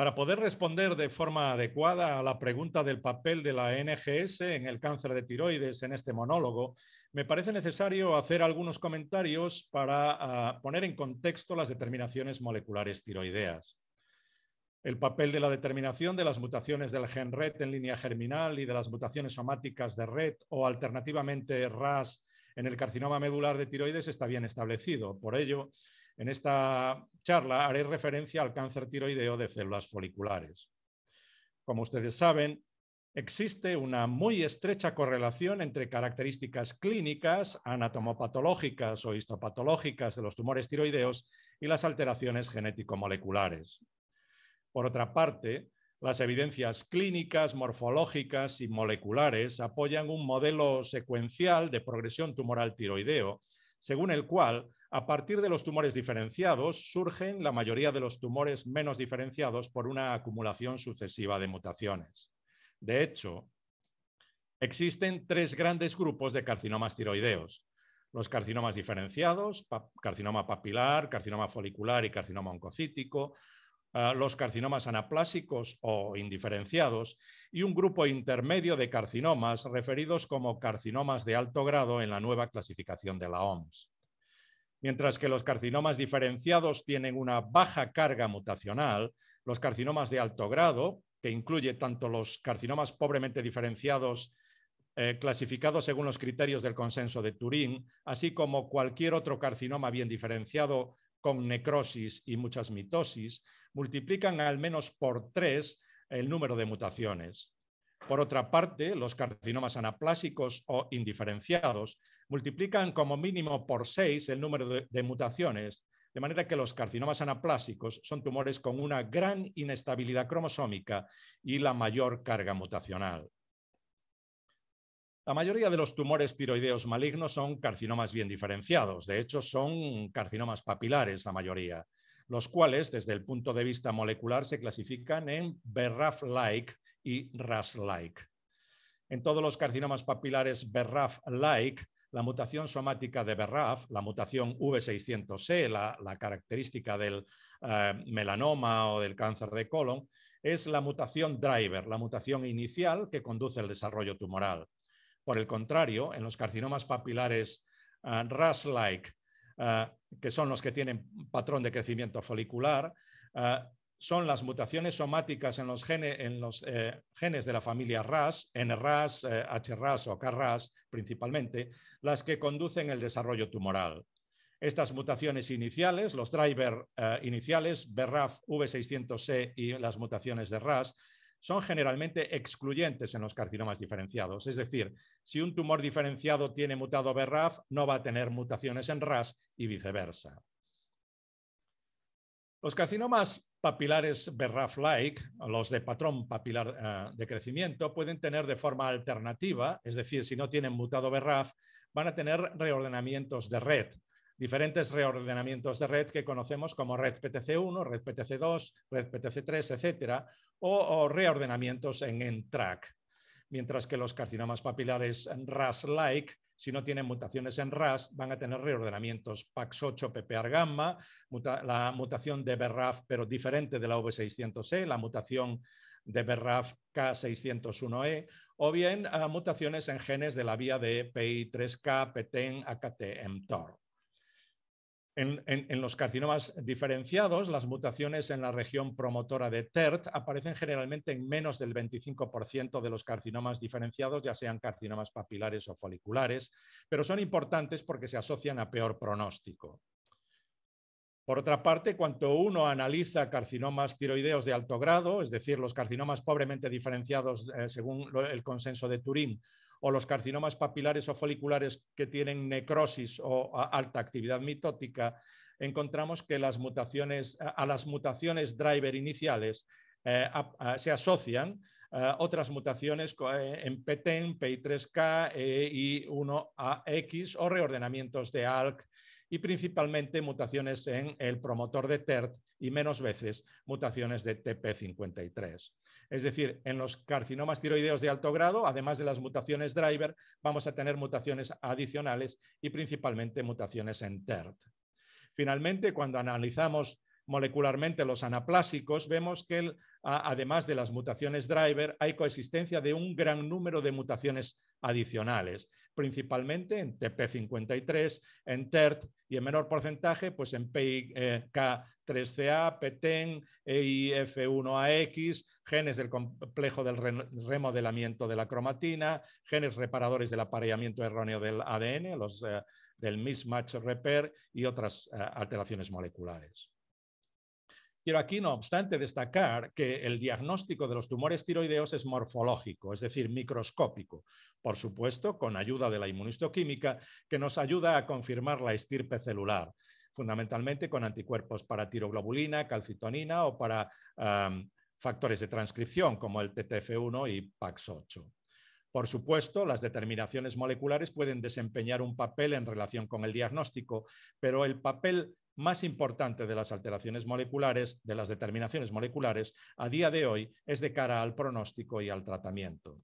Para poder responder de forma adecuada a la pregunta del papel de la NGS en el cáncer de tiroides en este monólogo, me parece necesario hacer algunos comentarios para ah, poner en contexto las determinaciones moleculares tiroideas. El papel de la determinación de las mutaciones del gen RET en línea germinal y de las mutaciones somáticas de RET o alternativamente RAS en el carcinoma medular de tiroides está bien establecido. Por ello, en esta charla haré referencia al cáncer tiroideo de células foliculares. Como ustedes saben, existe una muy estrecha correlación entre características clínicas, anatomopatológicas o histopatológicas de los tumores tiroideos y las alteraciones genético-moleculares. Por otra parte, las evidencias clínicas, morfológicas y moleculares apoyan un modelo secuencial de progresión tumoral tiroideo, según el cual a partir de los tumores diferenciados surgen la mayoría de los tumores menos diferenciados por una acumulación sucesiva de mutaciones. De hecho, existen tres grandes grupos de carcinomas tiroideos. Los carcinomas diferenciados, carcinoma papilar, carcinoma folicular y carcinoma oncocítico, ah, los carcinomas anaplásicos o indiferenciados y un grupo intermedio de carcinomas referidos como carcinomas de alto grado en la nueva clasificación de la OMS. Mientras que los carcinomas diferenciados tienen una baja carga mutacional, los carcinomas de alto grado, que incluye tanto los carcinomas pobremente diferenciados eh, clasificados según los criterios del consenso de Turín, así como cualquier otro carcinoma bien diferenciado con necrosis y muchas mitosis, multiplican al menos por tres el número de mutaciones. Por otra parte, los carcinomas anaplásicos o indiferenciados multiplican como mínimo por seis el número de, mutaciones, de manera que los carcinomas anaplásicos son tumores con una gran inestabilidad cromosómica y la mayor carga mutacional. La mayoría de los tumores tiroideos malignos son carcinomas bien diferenciados, de hecho son carcinomas papilares la mayoría, los cuales desde el punto de vista molecular se clasifican en BRAF-like y RAS-like. En todos los carcinomas papilares BRAF-like, la mutación somática de BRAF, la mutación V600C, la, característica del eh, melanoma o del cáncer de colon, es la mutación driver, la mutación inicial que conduce al desarrollo tumoral. Por el contrario, en los carcinomas papilares eh, RAS-like, eh, que son los que tienen patrón de crecimiento folicular, son las mutaciones somáticas en los, eh, genes de la familia RAS, NRAS, eh, HRAS o KRAS principalmente, las que conducen el desarrollo tumoral. Estas mutaciones iniciales, los driver eh, iniciales, BRAF, V600C y las mutaciones de RAS, son generalmente excluyentes en los carcinomas diferenciados. Es decir, si un tumor diferenciado tiene mutado BRAF, no va a tener mutaciones en RAS y viceversa. Los carcinomas papilares BRAF-like, los de patrón papilar eh, de crecimiento, pueden tener de forma alternativa, es decir, si no tienen mutado BRAF, van a tener reordenamientos de red, diferentes reordenamientos de red que conocemos como red PTC1, red PTC2, red PTC3, etcétera, o, reordenamientos en ENTRAC. Mientras que los carcinomas papilares RAS-like si no tienen mutaciones en RAS, van a tener reordenamientos PAX8, PPAR gamma, la mutación de BRAF, pero diferente de la V600E, la mutación de BRAF K601E, o bien ah, mutaciones en genes de la vía de PI3K, PTEN, AKT, mTOR. En, los carcinomas diferenciados, las mutaciones en la región promotora de TERT aparecen generalmente en menos del 25% de los carcinomas diferenciados, ya sean carcinomas papilares o foliculares, pero son importantes porque se asocian a peor pronóstico. Por otra parte, cuando uno analiza carcinomas tiroideos de alto grado, es decir, los carcinomas pobremente diferenciados eh, según el consenso de Turín o los carcinomas papilares o foliculares que tienen necrosis o alta actividad mitótica, encontramos que las mutaciones, a las mutaciones driver iniciales eh, se asocian eh, otras mutaciones eh, en PTEN, PI3K y 1AX o reordenamientos de ALK y principalmente mutaciones en el promotor de TERT y menos veces mutaciones de TP53. Es decir, en los carcinomas tiroideos de alto grado, además de las mutaciones driver, vamos a tener mutaciones adicionales y principalmente mutaciones en TERT. Finalmente, cuando analizamos molecularmente los anaplásicos, vemos que además de las mutaciones driver, hay coexistencia de un gran número de mutaciones adicionales, principalmente en TP53, en TERT y en menor porcentaje pues en PIK3CA, PTEN, EIF1AX, genes del complejo del remodelamiento de la cromatina, genes reparadores del apareamiento erróneo del ADN, los eh, del mismatch repair y otras eh, alteraciones moleculares. Quiero aquí, no obstante, destacar que el diagnóstico de los tumores tiroideos es morfológico, es decir, microscópico, por supuesto, con ayuda de la inmunistoquímica, que nos ayuda a confirmar la estirpe celular, fundamentalmente con anticuerpos para tiroglobulina, calcitonina o para factores de transcripción como el TTF1 y PAX8. Por supuesto, las determinaciones moleculares pueden desempeñar un papel en relación con el diagnóstico, pero el papel más importante de las alteraciones moleculares, de las determinaciones moleculares, a día de hoy es de cara al pronóstico y al tratamiento.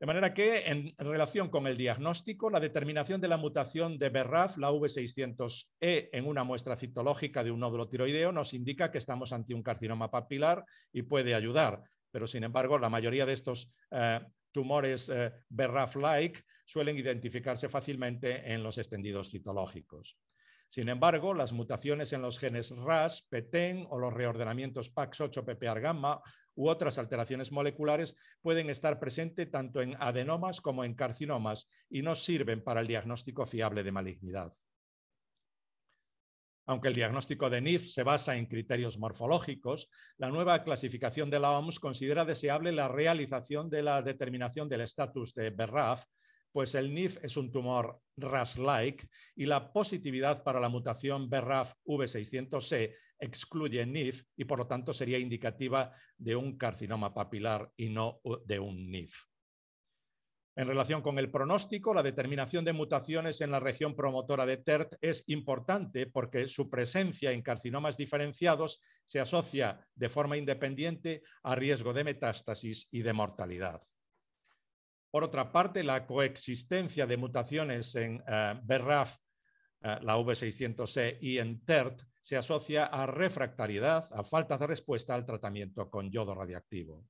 De manera que, en relación con el diagnóstico, la determinación de la mutación de BRAF, la V600E, en una muestra citológica de un nódulo tiroideo, nos indica que estamos ante un carcinoma papilar y puede ayudar. Pero, sin embargo, la mayoría de estos eh, tumores eh, BRAF-like suelen identificarse fácilmente en los extendidos citológicos. Sin embargo, las mutaciones en los genes RAS, PTEN o los reordenamientos PAX8, PPAR gamma u otras alteraciones moleculares pueden estar presentes tanto en adenomas como en carcinomas y no sirven para el diagnóstico fiable de malignidad. Aunque el diagnóstico de NIF se basa en criterios morfológicos, la nueva clasificación de la OMS considera deseable la realización de la determinación del estatus de BRAF pues el NIF es un tumor RAS-like y la positividad para la mutación BRAF V600C excluye NIF y por lo tanto sería indicativa de un carcinoma papilar y no de un NIF. En relación con el pronóstico, la determinación de mutaciones en la región promotora de TERT es importante porque su presencia en carcinomas diferenciados se asocia de forma independiente a riesgo de metástasis y de mortalidad. Por otra parte, la coexistencia de mutaciones en uh, BRAF, eh, la V600E y en TERT se asocia a refractariedad, a falta de respuesta al tratamiento con yodo radiactivo.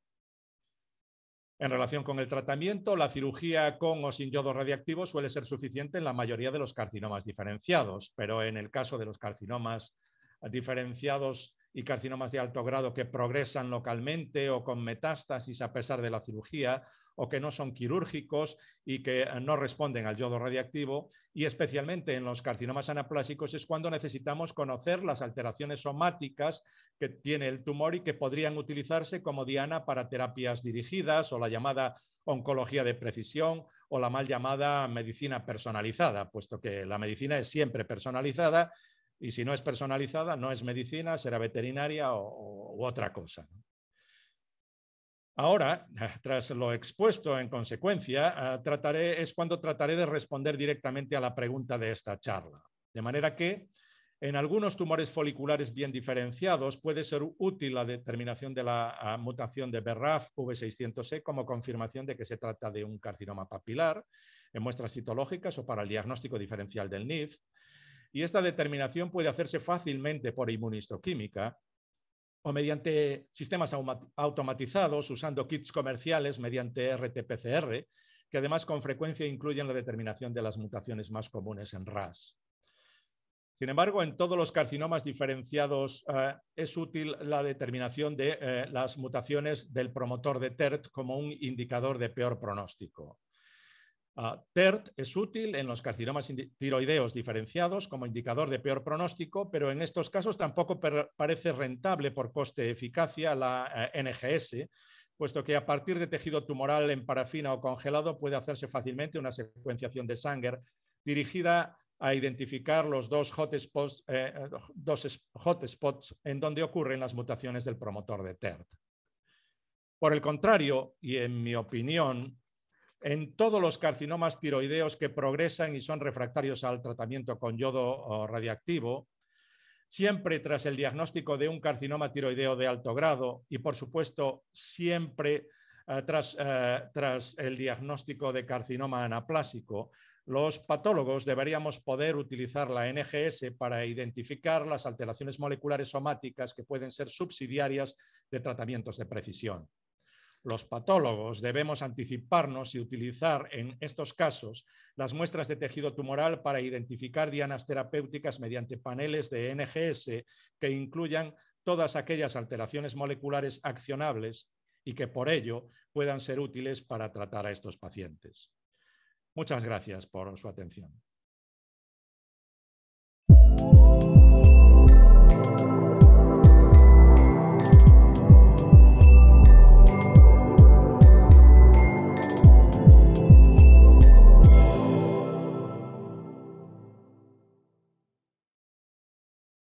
En relación con el tratamiento, la cirugía con o sin yodo radiactivo suele ser suficiente en la mayoría de los carcinomas diferenciados, pero en el caso de los carcinomas diferenciados y carcinomas de alto grado que progresan localmente o con metástasis a pesar de la cirugía o que no son quirúrgicos y que eh, no responden al yodo radiactivo y especialmente en los carcinomas anaplásicos es cuando necesitamos conocer las alteraciones somáticas que tiene el tumor y que podrían utilizarse como diana para terapias dirigidas o la llamada oncología de precisión o la mal llamada medicina personalizada, puesto que la medicina es siempre personalizada y si no es personalizada, no es medicina, será veterinaria o, u otra cosa. Ahora, tras lo expuesto en consecuencia, ah, trataré, es cuando trataré de responder directamente a la pregunta de esta charla. De manera que, en algunos tumores foliculares bien diferenciados puede ser útil la determinación de la ah, mutación de BRAF V600E como confirmación de que se trata de un carcinoma papilar en muestras citológicas o para el diagnóstico diferencial del NIF y esta determinación puede hacerse fácilmente por inmunistoquímica o mediante sistemas automatizados usando kits comerciales mediante RT-PCR, que además con frecuencia incluyen la determinación de las mutaciones más comunes en RAS. Sin embargo, en todos los carcinomas diferenciados eh, es útil la determinación de eh, las mutaciones del promotor de TERT como un indicador de peor pronóstico. Ah, TERT es útil en los carcinomas tiroideos diferenciados como indicador de peor pronóstico, pero en estos casos tampoco parece rentable por coste-eficacia la eh, NGS, puesto que a partir de tejido tumoral en parafina o congelado puede hacerse fácilmente una secuenciación de Sanger dirigida a identificar los dos hotspots, eh, dos hotspots en donde ocurren las mutaciones del promotor de TERT. Por el contrario, y en mi opinión, en todos los carcinomas tiroideos que progresan y son refractarios al tratamiento con yodo radiactivo, siempre tras el diagnóstico de un carcinoma tiroideo de alto grado y, por supuesto, siempre eh, tras, eh, tras, el diagnóstico de carcinoma anaplásico, Los patólogos deberíamos poder utilizar la NGS para identificar las alteraciones moleculares somáticas que pueden ser subsidiarias de tratamientos de precisión. Los patólogos debemos anticiparnos y utilizar en estos casos las muestras de tejido tumoral para identificar dianas terapéuticas mediante paneles de NGS que incluyan todas aquellas alteraciones moleculares accionables y que por ello puedan ser útiles para tratar a estos pacientes. Muchas gracias por su atención.